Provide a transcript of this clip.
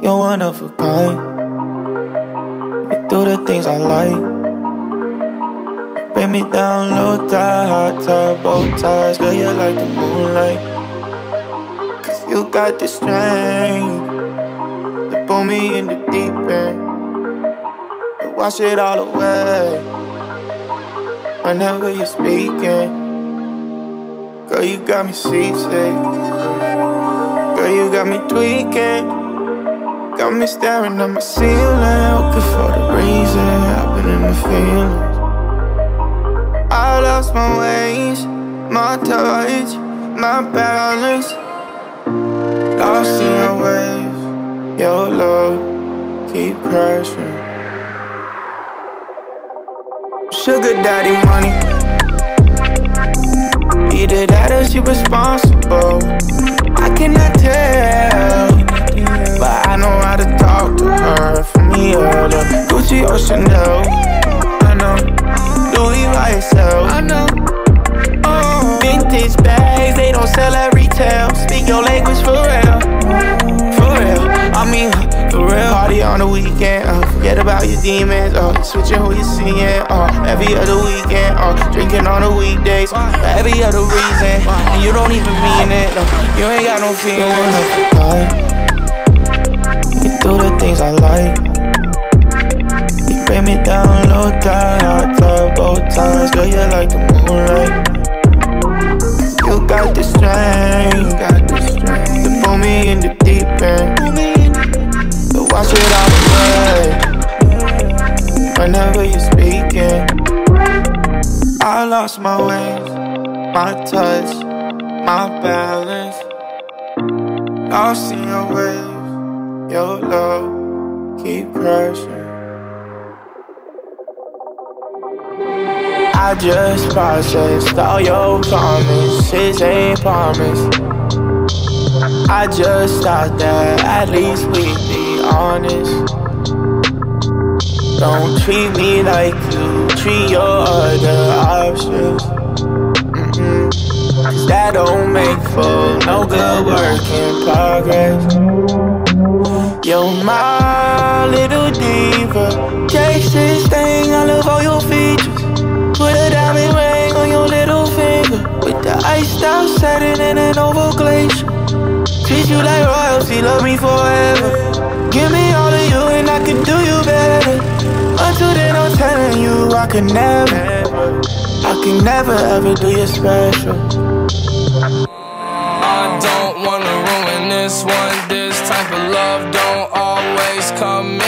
You're one of a kind. You do the things I like. Bring me down low tide, hot tide, both ties. Girl, you're like the moonlight. Cause you got the strength to pull me in the deep end. To wash it all away. Whenever you're speaking. Girl, you got me seasick. Girl, you got me tweaking. Got me staring at my ceiling, looking for the reason. In my feelings. I lost my ways, my touch, my balance. Lost in your waves, your love keep crashing. Sugar daddy money. Either that or she responsible. I cannot tell, Gucci or Chanel. I know Louis YSL. I know. Oh. Vintage bags, they don't sell at retail. Speak your language for real, for real. I mean, for real. Party on the weekend, uh, forget about your demons. Uh, switching who you seeing, uh, every other weekend. Uh, drinking on the weekdays, for every other reason. And you don't even mean it. No, you ain't got no feelings. You do the things I like. You me down low tide, hot tub, both times. Girl, you're like the moonlight. You got the strength, got the strength to pull me in the deep end. To wash it all away. Whenever you're speaking, I lost my ways, my touch, my balance. Lost in your waves, your love keep crashing. I just processed all your promises, ain't promise. I just thought that at least we'd be honest. Don't treat me like you treat your other options. Mm-mm. 'Cause that don't make for no good work in progress. You're my this thing, I love all your features. Put a diamond ring on your little finger. With the iced out setting in an oval glacier. Treat you like royalty, love me forever. Give me all of you and I can do you better. Until then, I'm telling you, I can never, I can never ever do you special. I don't wanna ruin this one. This type of love don't always come and go. I